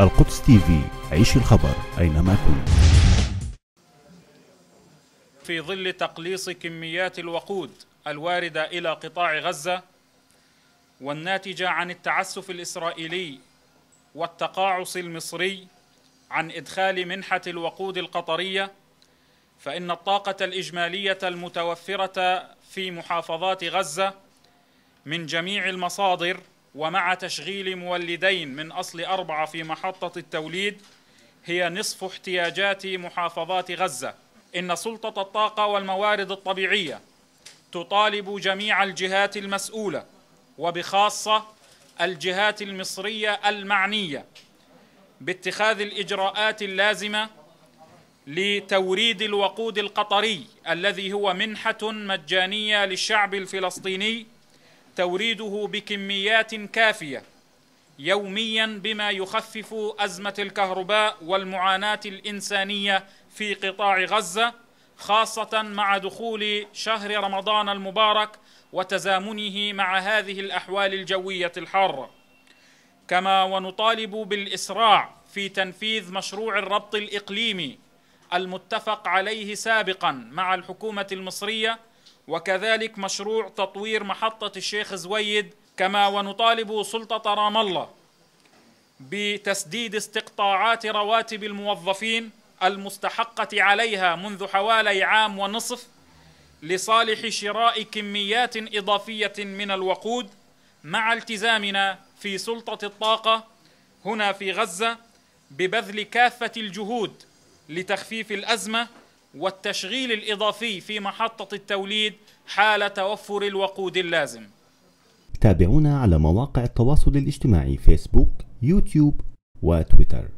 القدس تي في. عيش الخبر أينما كنت. في ظل تقليص كميات الوقود الواردة إلى قطاع غزة والناتجة عن التعسف الإسرائيلي والتقاعس المصري عن إدخال منحة الوقود القطرية فإن الطاقة الإجمالية المتوفرة في محافظات غزة من جميع المصادر ومع تشغيل مولدين من أصل أربعة في محطة التوليد هي نصف احتياجات محافظات غزة. إن سلطة الطاقة والموارد الطبيعية تطالب جميع الجهات المسؤولة وبخاصة الجهات المصرية المعنية باتخاذ الإجراءات اللازمة لتوريد الوقود القطري الذي هو منحة مجانية للشعب الفلسطيني توريده بكميات كافية يوميا بما يخفف أزمة الكهرباء والمعاناة الإنسانية في قطاع غزة خاصة مع دخول شهر رمضان المبارك وتزامنه مع هذه الأحوال الجوية الحارة. كما ونطالب بالإسراع في تنفيذ مشروع الربط الإقليمي المتفق عليه سابقا مع الحكومة المصرية وكذلك مشروع تطوير محطة الشيخ زويد كما ونطالب سلطة رام الله بتسديد استقطاعات رواتب الموظفين المستحقة عليها منذ حوالي عام ونصف لصالح شراء كميات إضافية من الوقود مع التزامنا في سلطة الطاقة هنا في غزة ببذل كافة الجهود لتخفيف الأزمة والتشغيل الإضافي في محطة التوليد حال توفر الوقود اللازم. تابعونا على مواقع التواصل الاجتماعي فيسبوك يوتيوب وتويتر.